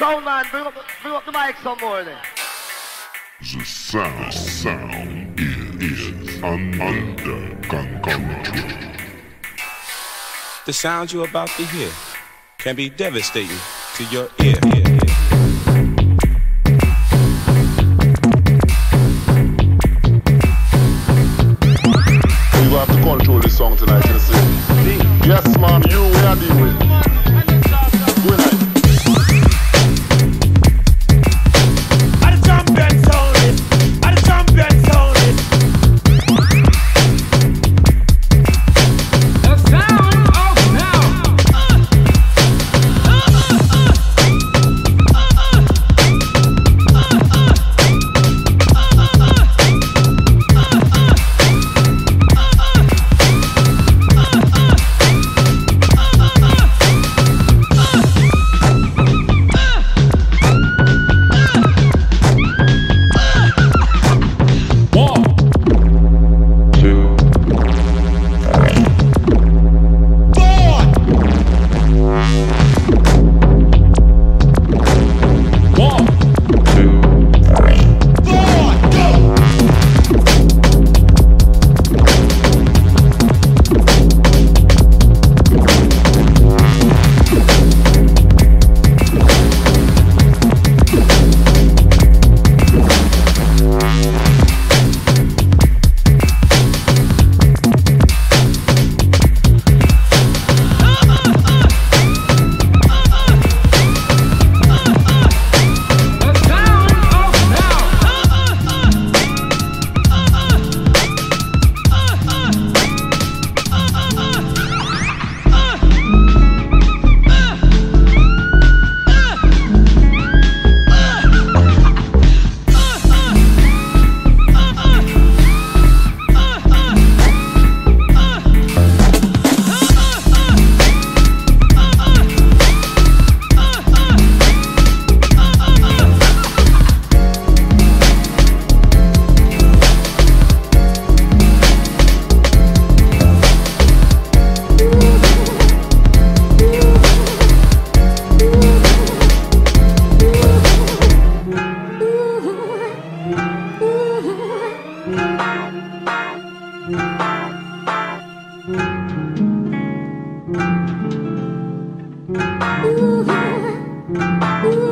Sound man, bring up, bring up the mic some more then. The sound, the sound is, is un, under control. The sound you're about to hear can be devastating to your ear. You have to control this song tonight, you see. Yes, man, you we are dealing with. Ooh. Ooh.